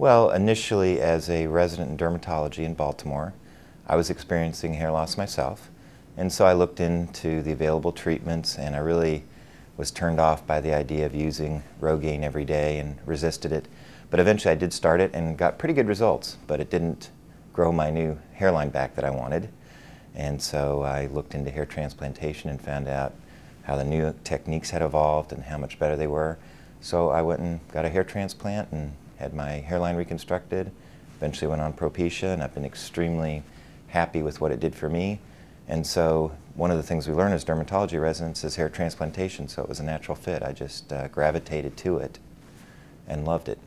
Well, initially as a resident in dermatology in Baltimore, I was experiencing hair loss myself. And so I looked into the available treatments and I really was turned off by the idea of using Rogaine every day and resisted it. But eventually I did start it and got pretty good results, but it didn't grow my new hairline back that I wanted. And so I looked into hair transplantation and found out how the new techniques had evolved and how much better they were. So I went and got a hair transplant and had my hairline reconstructed, eventually went on Propecia, and I've been extremely happy with what it did for me. And so one of the things we learn as dermatology residents is hair transplantation, so it was a natural fit. I just uh, gravitated to it and loved it.